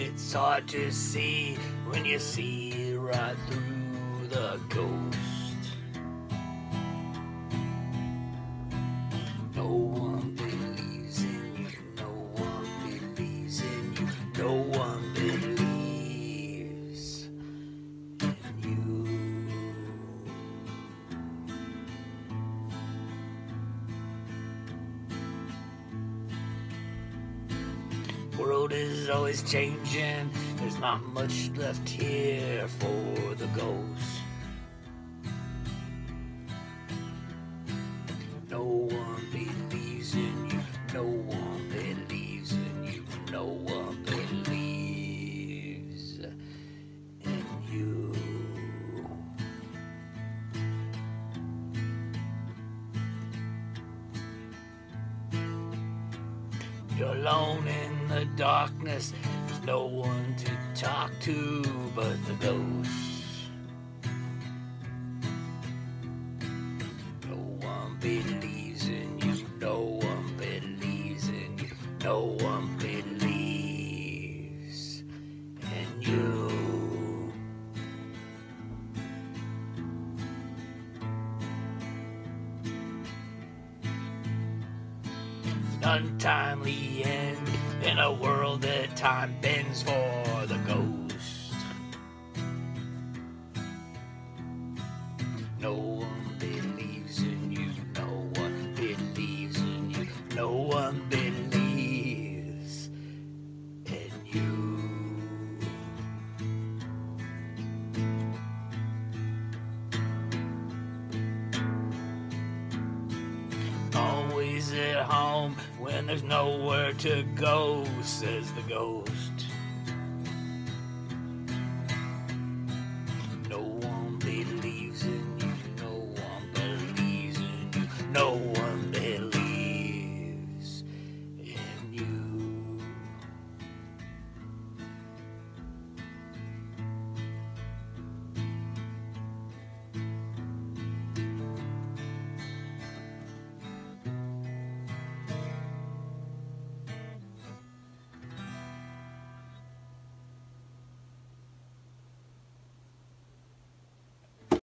It's hard to see when you see right through the ghost. World is always changing. There's not much left here for the ghost. No one believes in you. No one believes in you. No one believes in you. You're alone in the darkness. There's no one to talk to but the ghosts. No one believes in you. No one believes in you. No one believes in you. untimely end in a world that time bends for the ghost. At home when there's nowhere to go, says the ghost.